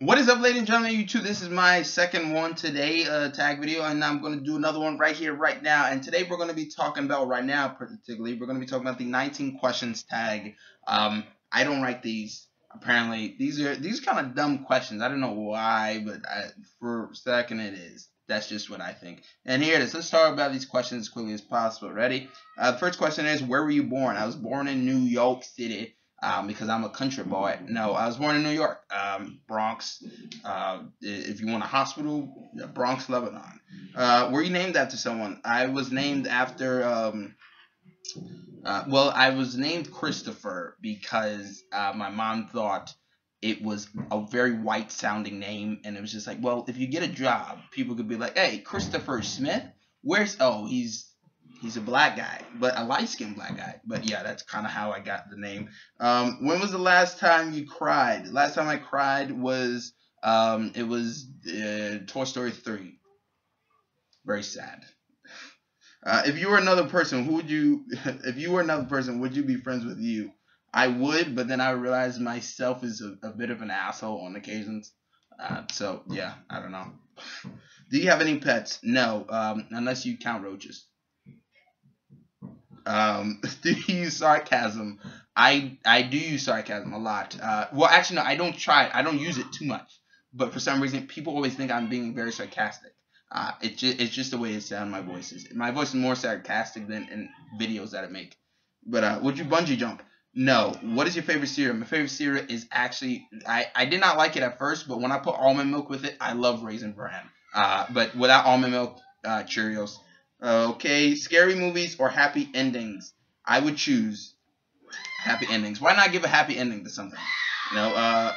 What is up, ladies and gentlemen, YouTube? This is my second one today, uh, tag video, and I'm going to do another one right here, right now. And today we're going to be talking about, right now particularly, we're going to be talking about the 19 questions tag. Um, I don't write these. Apparently, these are these are kind of dumb questions. I don't know why, but I, for second it is. That's just what I think. And here it is. Let's talk about these questions as quickly as possible. Ready? Uh, first question is, where were you born? I was born in New York City um, because I'm a country boy. No, I was born in New York, um, Bronx. Uh, if you want a hospital, Bronx, Lebanon. Uh, were you named after someone? I was named after. Um, uh, well, I was named Christopher because uh, my mom thought it was a very white sounding name, and it was just like, well, if you get a job, people could be like, hey, Christopher Smith. Where's oh he's he's a black guy, but a light skinned black guy. But yeah, that's kind of how I got the name. Um, when was the last time you cried? last time I cried was um, it was uh, Toy Story three. Very sad. Uh, if you were another person, who would you? If you were another person, would you be friends with you? I would, but then I realized myself is a, a bit of an asshole on occasions. Uh, so yeah, I don't know. Do you have any pets? No, um, unless you count roaches. Um, do you use sarcasm? I I do use sarcasm a lot. Uh, well, actually, no, I don't try. I don't use it too much. But for some reason, people always think I'm being very sarcastic. Uh, it just, it's just the way it sounds. My voice is. My voice is more sarcastic than in videos that I make. But uh, would you bungee jump? No. What is your favorite cereal? My favorite cereal is actually I, I did not like it at first, but when I put almond milk with it, I love Raisin Bran. Uh, but without almond milk, uh, Cheerios. Okay, scary movies or happy endings? I would choose happy endings. Why not give a happy ending to something? You know, uh,